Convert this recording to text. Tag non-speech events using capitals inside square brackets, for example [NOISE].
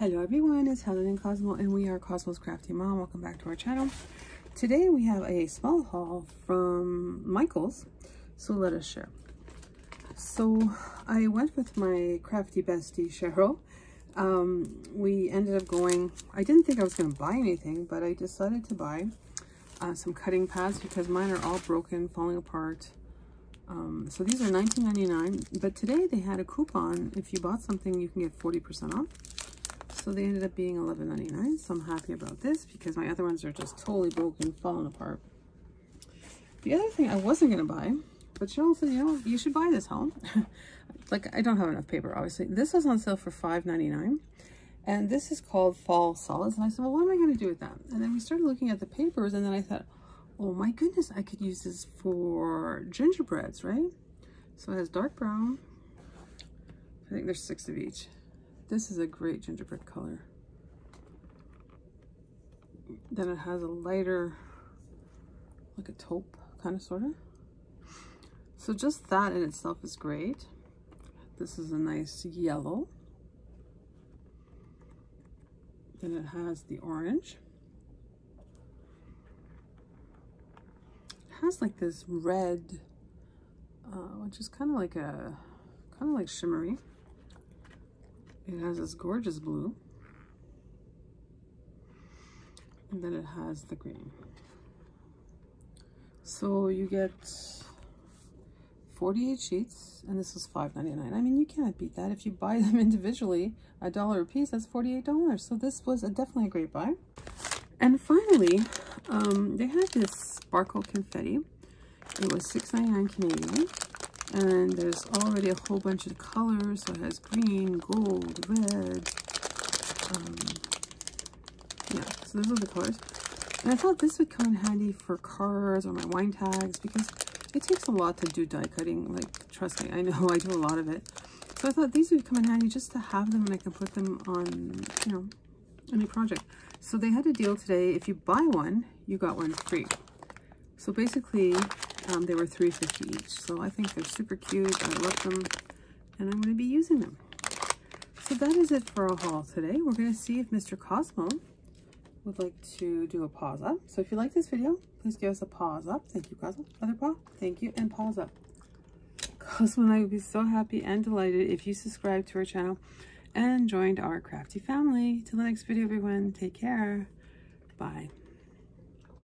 Hello everyone, it's Helen and Cosmo and we are Cosmo's Crafty Mom. Welcome back to our channel. Today we have a small haul from Michaels, so let us share. So I went with my crafty bestie Cheryl. Um, we ended up going, I didn't think I was going to buy anything, but I decided to buy uh, some cutting pads because mine are all broken, falling apart. Um, so these are $19.99, but today they had a coupon. If you bought something, you can get 40% off. So they ended up being $11.99. So I'm happy about this because my other ones are just totally broken, falling apart. The other thing I wasn't going to buy, but Cheryl said, you know, you should buy this home. [LAUGHS] like, I don't have enough paper, obviously. This was on sale for $5.99. And this is called Fall Solids. And I said, well, what am I going to do with that? And then we started looking at the papers. And then I thought, oh my goodness, I could use this for gingerbreads, right? So it has dark brown. I think there's six of each. This is a great gingerbread color. Then it has a lighter, like a taupe kind of sort of. So just that in itself is great. This is a nice yellow. Then it has the orange. It has like this red, uh, which is kind of like a, kind of like shimmery. It has this gorgeous blue. And then it has the green. So you get 48 sheets, and this was $5.99. I mean, you can't beat that. If you buy them [LAUGHS] individually, a dollar a piece, that's $48. So this was a, definitely a great buy. And finally, um, they had this sparkle confetti. It was $6.99 Canadian and there's already a whole bunch of colors. So it has green gold red. Um, yeah so those are the colors. And i thought this would come in handy for cards or my wine tags because it takes a lot to do die cutting. Like trust me i know [LAUGHS] i do a lot of it. So i thought these would come in handy just to have them and i can put them on you know any project. So they had a deal today. If you buy one you got one free. So basically um, they were 350 each. So I think they're super cute. I love them and I'm going to be using them. So that is it for our haul today. We're going to see if Mr. Cosmo would like to do a paws up. So if you like this video, please give us a paws up. Thank you, Cosmo. Other paw. Thank you. And paws up. Cosmo and I would be so happy and delighted if you subscribe to our channel and joined our crafty family. Till the next video, everyone. Take care. Bye.